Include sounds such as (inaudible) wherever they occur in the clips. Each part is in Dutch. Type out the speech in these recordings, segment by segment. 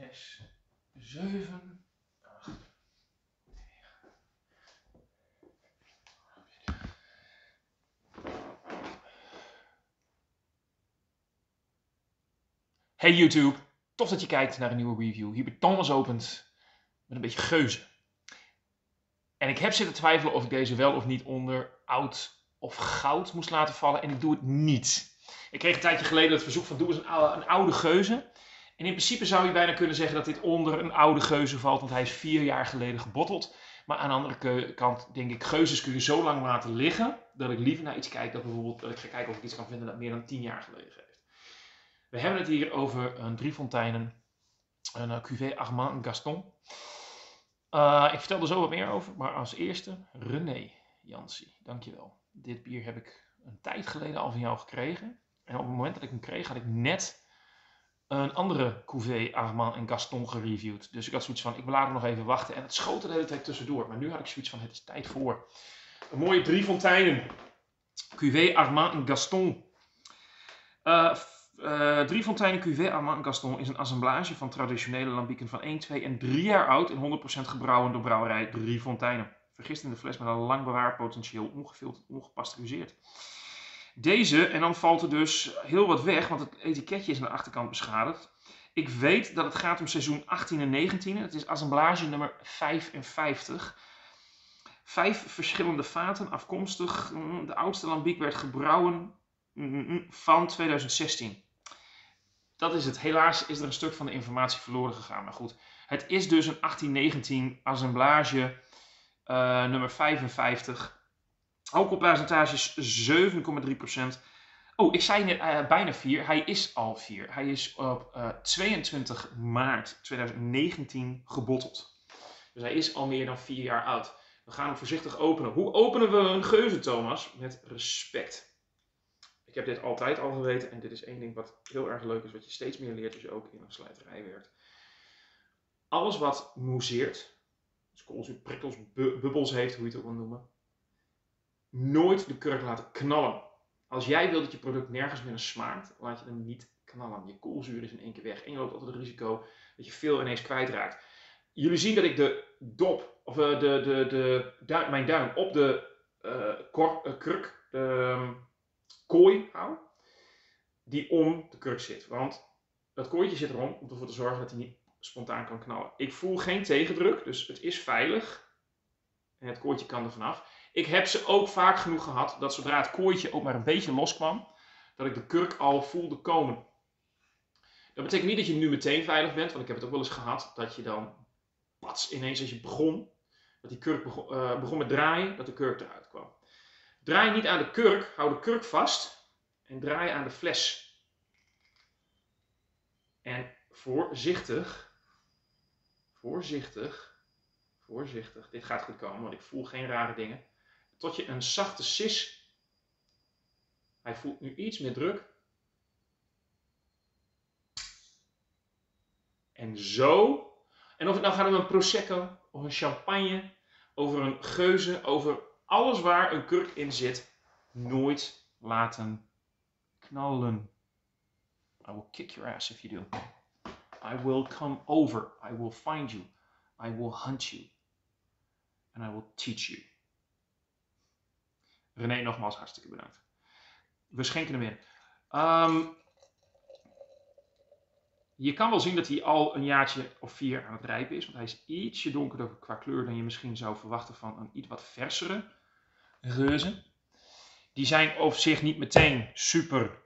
zes, zeven, acht. Hey YouTube, tof dat je kijkt naar een nieuwe review. Hier bij Thomas opent met een beetje geuzen. En ik heb zitten twijfelen of ik deze wel of niet onder oud of goud moest laten vallen. En ik doe het niet. Ik kreeg een tijdje geleden het verzoek van doe eens een, oude, een oude geuze. En in principe zou je bijna kunnen zeggen dat dit onder een oude geuze valt, want hij is vier jaar geleden gebotteld. Maar aan de andere kant denk ik, geuzes kun je zo lang laten liggen, dat ik liever naar iets kijk dat bijvoorbeeld, dat ik ga kijken of ik iets kan vinden dat meer dan tien jaar geleden heeft. We hebben het hier over een Driefonteinen, een uh, Cuvée Armand Gaston. Uh, ik vertel er zo wat meer over, maar als eerste René Jansi, dankjewel. Dit bier heb ik een tijd geleden al van jou gekregen. En op het moment dat ik hem kreeg, had ik net een andere Cuvée Armand en Gaston gereviewd. Dus ik had zoiets van, ik wil later nog even wachten. En het schoot er de hele tijd tussendoor. Maar nu had ik zoiets van, het is tijd voor. Een mooie drie fonteinen. Cuvée Armand en Gaston. Uh, drie fonteinen Cuvée Armand en Gaston is een assemblage van traditionele lambieken van 1, 2 en 3 jaar oud. En 100% gebrouwen door brouwerij Drie Fonteinen. Vergist in de fles met een lang bewaarpotentieel, ongefilterd, ongepasteuriseerd. Deze, en dan valt er dus heel wat weg, want het etiketje is aan de achterkant beschadigd. Ik weet dat het gaat om seizoen 18 en 19. Het is assemblage nummer 55. Vijf verschillende vaten, afkomstig. Mm, de oudste lambiek werd gebrouwen mm, van 2016. Dat is het. Helaas is er een stuk van de informatie verloren gegaan. Maar goed, het is dus een 1819 assemblage uh, nummer 55. Alcoholpercentage is 7,3%. Oh, ik zei net uh, bijna 4. Hij is al 4. Hij is op uh, 22 maart 2019 gebotteld. Dus hij is al meer dan 4 jaar oud. We gaan hem voorzichtig openen. Hoe openen we een geuze, Thomas? Met respect. Ik heb dit altijd al geweten en dit is één ding wat heel erg leuk is, wat je steeds meer leert als je ook in een slijterij werkt. Alles wat mousseert, dus koolzuur, prikkels, bu bubbels heeft, hoe je het ook wil noemen, nooit de kurk laten knallen. Als jij wilt dat je product nergens meer smaakt, laat je hem niet knallen. Je koolzuur is in één keer weg en je loopt altijd het risico dat je veel ineens kwijtraakt. Jullie zien dat ik de dop, of de, de, de, de duim, mijn duim op de uh, kruk, de, kooi hou, die om de kurk zit. Want dat kooitje zit erom om ervoor te zorgen dat hij niet spontaan kan knallen. Ik voel geen tegendruk, dus het is veilig. En het kooitje kan er vanaf. Ik heb ze ook vaak genoeg gehad dat zodra het kooitje ook maar een beetje loskwam, dat ik de kurk al voelde komen. Dat betekent niet dat je nu meteen veilig bent, want ik heb het ook wel eens gehad dat je dan, pats, ineens als je begon, dat die kurk begon, uh, begon met draaien, dat de kurk eruit kwam. Draai niet aan de kurk, hou de kurk vast en draai aan de fles. En voorzichtig, voorzichtig, voorzichtig, dit gaat goed komen, want ik voel geen rare dingen. Tot je een zachte sis, hij voelt nu iets meer druk. En zo, en of het nou gaat om een prosecco, of een champagne, over een geuze, over alles waar een kurk in zit, nooit laten knallen. I will kick your ass if you do. I will come over. I will find you. I will hunt you. And I will teach you. René, nogmaals hartstikke bedankt. We schenken hem in. Um, je kan wel zien dat hij al een jaartje of vier aan het rijpen is. Want hij is ietsje donkerder qua kleur dan je misschien zou verwachten van een iets wat versere reuzen. Die zijn over zich niet meteen super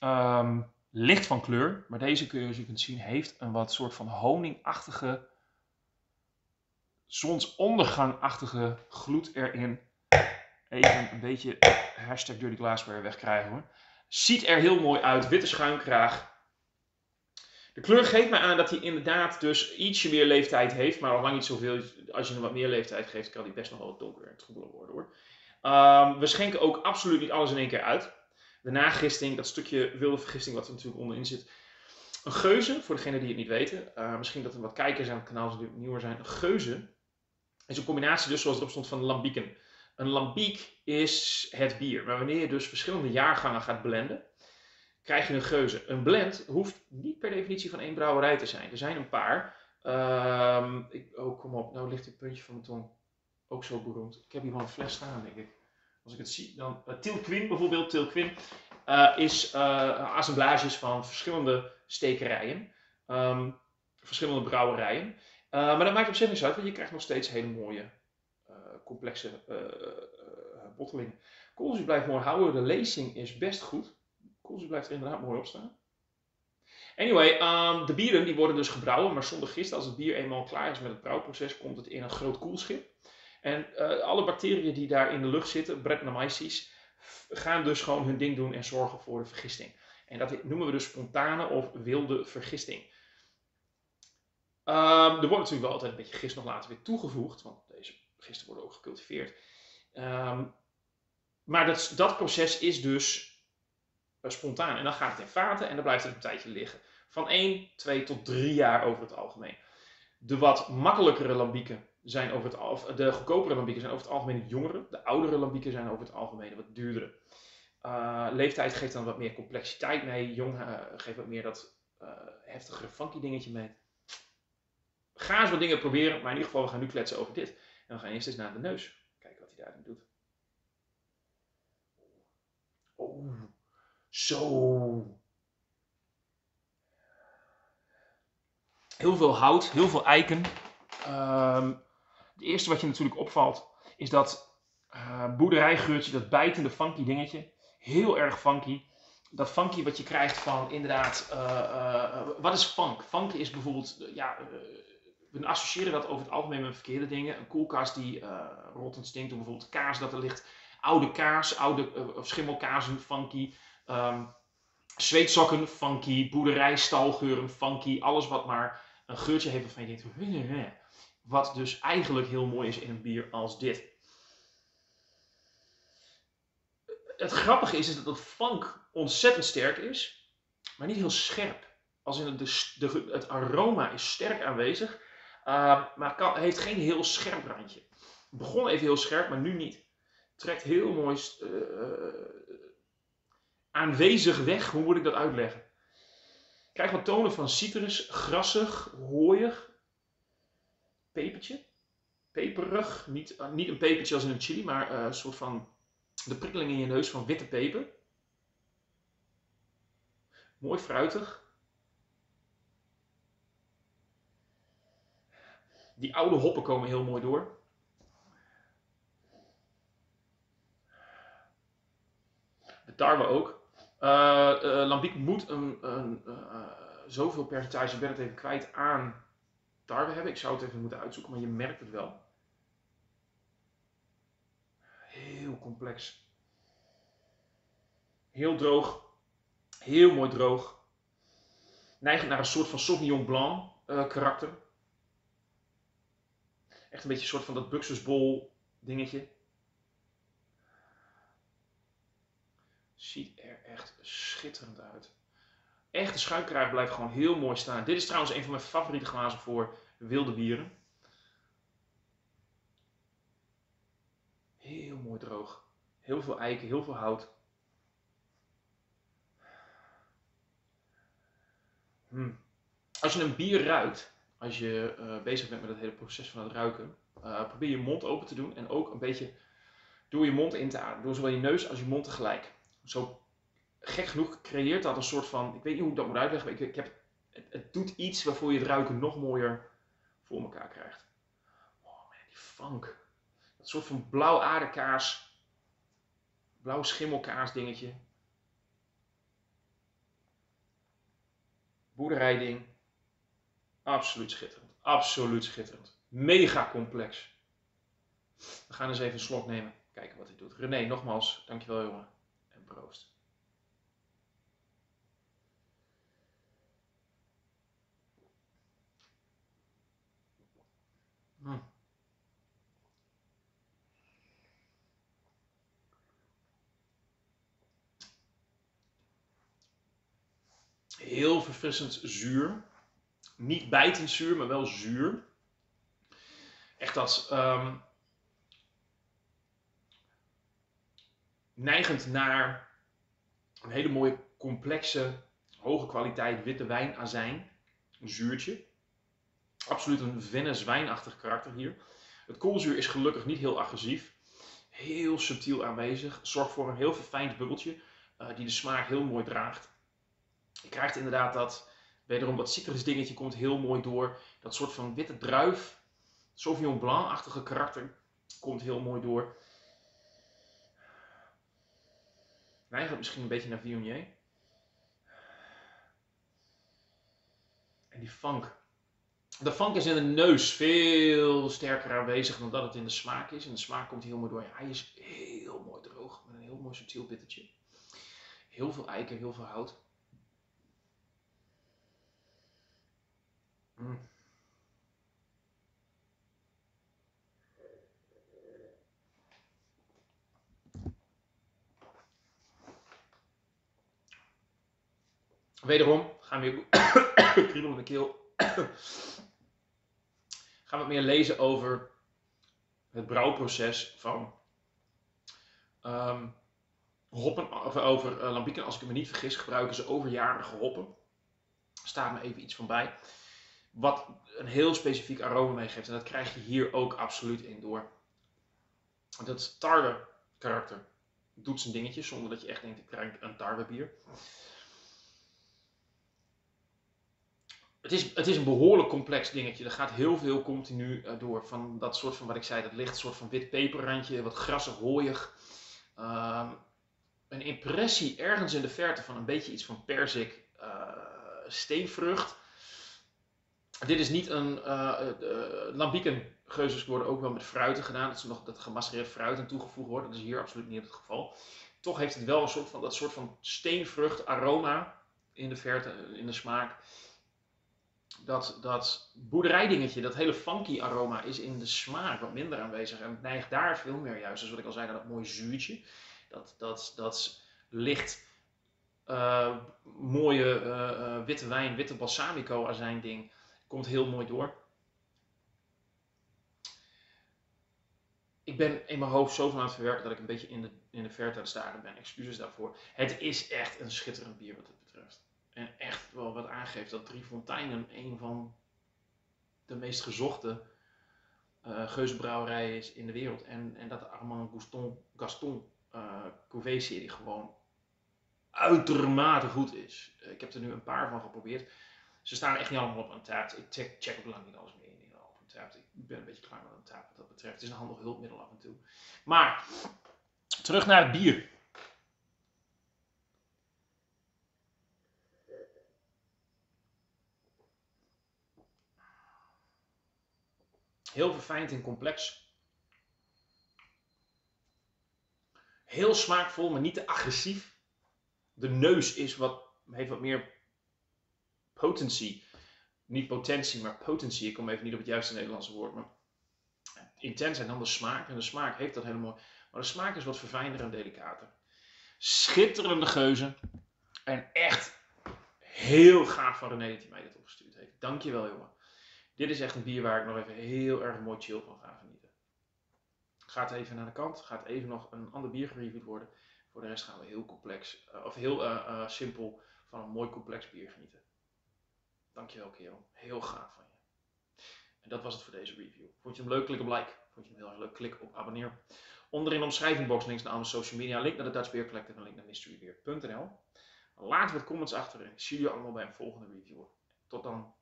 um, licht van kleur. Maar deze kun zoals je kunt zien, heeft een wat soort van honingachtige, zonsondergangachtige gloed erin. Even een beetje hashtag dirty glassware wegkrijgen hoor. Ziet er heel mooi uit, witte schuimkraag. De kleur geeft mij aan dat hij inderdaad dus ietsje meer leeftijd heeft, maar al lang niet zoveel. Als je hem wat meer leeftijd geeft, kan hij best nog wel wat donkerder en troebeler worden hoor. Um, we schenken ook absoluut niet alles in één keer uit. De nagisting, dat stukje wilde vergisting wat er natuurlijk onderin zit. Een geuze, voor degenen die het niet weten, uh, misschien dat er wat kijkers aan het kanaal nieuwer zijn. Een geuze is een combinatie dus zoals erop stond van lambieken. Een lambiek is het bier, maar wanneer je dus verschillende jaargangen gaat blenden, krijg je een geuze. Een blend hoeft niet per definitie van één brouwerij te zijn. Er zijn een paar. Ehm, ik, oh, kom op. Nou ligt dit puntje van mijn tong ook zo beroemd. Ik heb hier wel een fles staan, denk ik. Als ik het zie, dan... Uh, Til bijvoorbeeld. Til Quinn uh, is uh, assemblages van verschillende stekerijen. Um, verschillende brouwerijen. maar dat maakt op zich niks uit, want je krijgt nog steeds hele mooie, complexe bottelingen. Koolzuur blijft mooi houden. De lezing is best goed. Koolzuur blijft er inderdaad mooi op staan. Anyway, um, de bieren die worden dus gebrouwen, maar zonder gist. Als het bier eenmaal klaar is met het brouwproces, komt het in een groot koelschip. En alle bacteriën die daar in de lucht zitten, Brettanomyces, gaan dus gewoon hun ding doen en zorgen voor de vergisting. En dat noemen we dus spontane of wilde vergisting. Um, er wordt natuurlijk wel altijd een beetje gist nog later weer toegevoegd, want gisten worden ook gecultiveerd. Um, maar dat, dat proces is dus uh, spontaan. En dan gaat het in vaten en dan blijft het een tijdje liggen. Van 1, 2 tot 3 jaar over het algemeen. De wat makkelijkere lambieken zijn over het algemeen, de goedkopere lambieken zijn over het algemeen jongere. De oudere lambieken zijn over het algemeen wat duurdere. Uh, leeftijd geeft dan wat meer complexiteit mee. Jong uh, geeft wat meer dat heftigere funky dingetje mee. Ga eens wat dingen proberen, maar in ieder geval, we gaan nu kletsen over dit. En we gaan eerst eens naar de neus. Kijken wat hij daarin doet. Oh, zo. Heel veel hout, heel veel eiken. Um, het eerste wat je natuurlijk opvalt is dat uh, boerderijgeurtje, dat bijtende funky dingetje. Heel erg funky. Dat funky wat je krijgt van inderdaad, uh, uh, wat is funk? Funk is bijvoorbeeld, ja, we associëren dat over het algemeen met verkeerde dingen. Een koelkast die rottend stinkt, of bijvoorbeeld kaas dat er ligt oude kaas, oude uh, schimmelkazen, funky. Um, funky. Boerderij, stalgeuren, funky. Alles wat maar een geurtje heeft waarvan je denkt... Wat dus eigenlijk heel mooi is in een bier als dit. Het grappige is, is dat het funk ontzettend sterk is, maar niet heel scherp. Als in het, de, het aroma is sterk aanwezig, uh, maar kan, heeft geen heel scherp randje. Begon even heel scherp, maar nu niet trekt heel mooi uh, aanwezig weg. Hoe moet ik dat uitleggen? Krijg wat tonen van citrus, grassig, hooiig, pepertje. Peperig, niet, uh, niet een pepertje als in een chili, maar een soort van de prikkeling in je neus van witte peper. Mooi fruitig. Die oude hoppen komen heel mooi door. tarwe ook. Uh, uh, lambiek moet een, een uh, zoveel percentage, ik ben het even kwijt, aan tarwe hebben. Ik zou het even moeten uitzoeken, maar je merkt het wel. Heel complex. Heel droog. Heel mooi droog. Neigend naar een soort van Sauvignon Blanc karakter. Echt een beetje een soort van dat Buxusbol dingetje. Ziet er echt schitterend uit. Echt, de schuimkraag blijft gewoon heel mooi staan. Dit is trouwens een van mijn favoriete glazen voor wilde bieren. Heel mooi droog. Heel veel eiken, heel veel hout. Hm. Als je een bier ruikt, als je uh, bezig bent met het hele proces van het ruiken, uh, probeer je mond open te doen en ook een beetje door je mond in te ademen. Door zowel je neus als je mond tegelijk zo gek genoeg creëert dat een soort van, ik weet niet hoe ik dat moet uitleggen, maar ik, ik heb, het, het, doet iets waarvoor je het ruiken nog mooier voor elkaar krijgt. Oh man, die funk. Dat soort van blauw aardekaas, blauw schimmelkaas dingetje. Boerderijding. Absoluut schitterend. Absoluut schitterend. Mega complex. We gaan eens even een slok nemen. Kijken wat hij doet. René, nogmaals, dankjewel jongen. Proost. Hm. Heel verfrissend zuur. Niet bijtend zuur, maar wel zuur. Echt dat um, neigend naar een hele mooie complexe, hoge kwaliteit witte wijnazijn. Een zuurtje. Absoluut een Venice wijnachtig karakter hier. Het koolzuur is gelukkig niet heel agressief. Heel subtiel aanwezig. Zorgt voor een heel verfijnd bubbeltje. Uh, die de smaak heel mooi draagt. Je krijgt inderdaad dat, wederom dat citrus dingetje komt heel mooi door. Dat soort van witte druif, Sauvignon Blanc-achtige karakter komt heel mooi door. Gaat misschien een beetje naar Viognier. En die funk. De funk is in de neus veel sterker aanwezig dan dat het in de smaak is. En de smaak komt heel mooi door. Ja, hij is heel mooi droog met een heel mooi subtiel bittertje. Heel veel eiken, heel veel hout. Mm. Wederom gaan we weer kriebel in de keel. (coughs) gaan we meer lezen over het brouwproces van um, hoppen, of over uh, lambieken. Als ik me niet vergis, gebruiken ze overjarige hoppen. Staat me even iets van bij. Wat een heel specifiek aroma meegeeft. En dat krijg je hier ook absoluut in door. Dat tarwe karakter doet zijn dingetje zonder dat je echt denkt ik krijg een tarwe bier. Het is, het is een behoorlijk complex dingetje. Er gaat heel veel continu uh, door. Van dat soort van wat ik zei, dat licht soort van wit peperrandje, wat grassig, hooiig. Uh, een impressie ergens in de verte van een beetje iets van perzik, uh, steenvrucht. Dit is niet een. Uh, lambieken worden ook wel met fruiten gedaan. Dat, is nog, dat gemacereerd fruit aan toegevoegd wordt. Dat is hier absoluut niet het geval. Toch heeft het wel een soort van, dat soort van steenvrucht aroma in de verte, in de smaak. Dat, dat boerderijdingetje, dat hele funky aroma is in de smaak wat minder aanwezig. En het neigt daar veel meer juist, dus wat ik al zei, dat mooi zuurtje. Dat, dat, dat licht uh, mooie witte wijn, witte balsamico azijn ding Komt heel mooi door. Ik ben in mijn hoofd zo van aan het verwerken dat ik een beetje in de, in de verte aan het staren ben. Excuses daarvoor. Het is echt een schitterend bier wat het betreft. En echt wel wat aangeeft dat Drie Fonteinen een van de meest gezochte uh, is in de wereld. En, en dat de Armand Gaston, Gaston uh, Cuvée-serie gewoon uitermate goed is. ik heb er nu een paar van geprobeerd. Ze staan echt niet allemaal op een tap. Ik check, check ook lang niet alles meer in op een tap. Ik ben een beetje klaar met een tap wat dat betreft. Het is een handig hulpmiddel af en toe. Maar, terug naar het bier. Heel verfijnd en complex. Heel smaakvol, maar niet te agressief. De neus is wat, heeft wat meer potentie. Niet potentie, maar potentie. Ik kom even niet op het juiste Nederlandse woord. Maar intens en dan de smaak. En de smaak heeft dat helemaal. Maar de smaak is wat verfijnder en delicater. Schitterende geuzen. En echt heel gaaf van René dat hij mij dit opgestuurd heeft. Dankjewel jongen. Dit is echt een bier waar ik nog even heel erg mooi chill van ga genieten. Gaat even naar de kant. Gaat even nog een ander bier gereviewd worden. Voor de rest gaan we heel complex, uh, of heel uh, uh, simpel van een mooi complex bier genieten. Dankjewel kerel. Heel gaaf van je. En dat was het voor deze review. Vond je hem leuk? Klik op like. Vond je hem heel erg leuk? Klik op abonneer. Onder in de omschrijvingbox links naar alle social media. Link naar de Dutch Beer Collective en link naar mysterybeer.nl. Laat wat comments achter en ik zie jullie allemaal bij een volgende review. Tot dan.